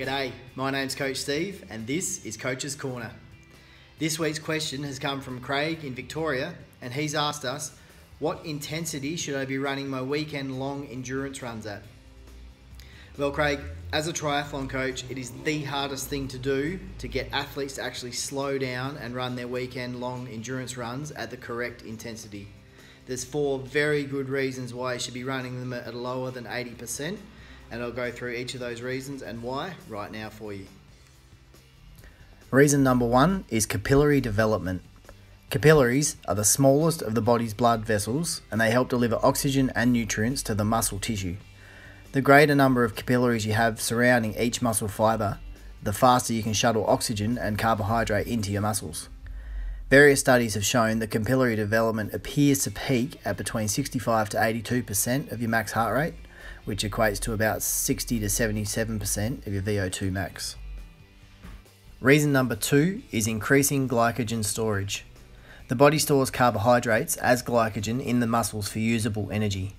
G'day, my name's Coach Steve, and this is Coach's Corner. This week's question has come from Craig in Victoria, and he's asked us, What intensity should I be running my weekend long endurance runs at? Well, Craig, as a triathlon coach, it is the hardest thing to do to get athletes to actually slow down and run their weekend long endurance runs at the correct intensity. There's four very good reasons why you should be running them at lower than 80%, and I'll go through each of those reasons and why right now for you. Reason number one is capillary development. Capillaries are the smallest of the body's blood vessels and they help deliver oxygen and nutrients to the muscle tissue. The greater number of capillaries you have surrounding each muscle fibre, the faster you can shuttle oxygen and carbohydrate into your muscles. Various studies have shown that capillary development appears to peak at between 65 to 82% of your max heart rate, which equates to about 60 to 77% of your VO2 max. Reason number two is increasing glycogen storage. The body stores carbohydrates as glycogen in the muscles for usable energy.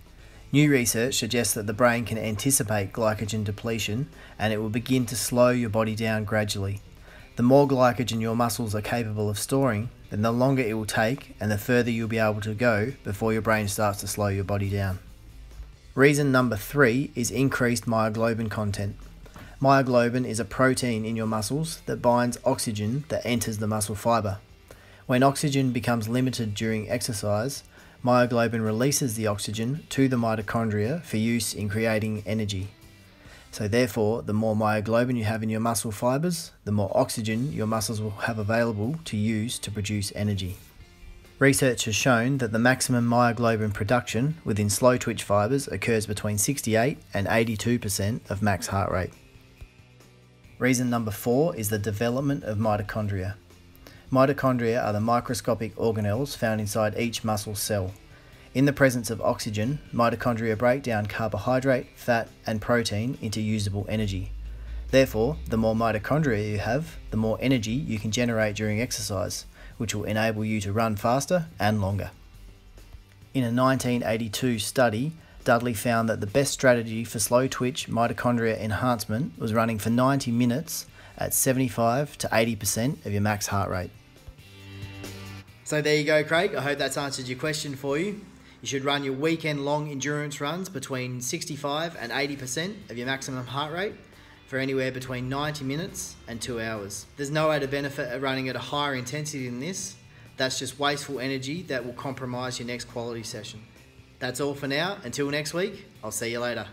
New research suggests that the brain can anticipate glycogen depletion and it will begin to slow your body down gradually. The more glycogen your muscles are capable of storing, then the longer it will take and the further you'll be able to go before your brain starts to slow your body down. Reason number three is increased myoglobin content. Myoglobin is a protein in your muscles that binds oxygen that enters the muscle fiber. When oxygen becomes limited during exercise, myoglobin releases the oxygen to the mitochondria for use in creating energy. So, therefore, the more myoglobin you have in your muscle fibers, the more oxygen your muscles will have available to use to produce energy. Research has shown that the maximum myoglobin production within slow twitch fibers occurs between 68 and 82% of max heart rate. Reason number four is the development of mitochondria. Mitochondria are the microscopic organelles found inside each muscle cell. In the presence of oxygen, mitochondria break down carbohydrate, fat, and protein into usable energy. Therefore, the more mitochondria you have, the more energy you can generate during exercise, which will enable you to run faster and longer. In a 1982 study, Dudley found that the best strategy for slow twitch mitochondria enhancement was running for 90 minutes at 75 to 80% of your max heart rate. So there you go, Craig. I hope that's answered your question for you. You should run your weekend long endurance runs between 65 and 80% of your maximum heart rate for anywhere between 90 minutes and 2 hours. There's no added benefit at running at a higher intensity than this. That's just wasteful energy that will compromise your next quality session. That's all for now. Until next week, I'll see you later.